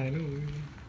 I know.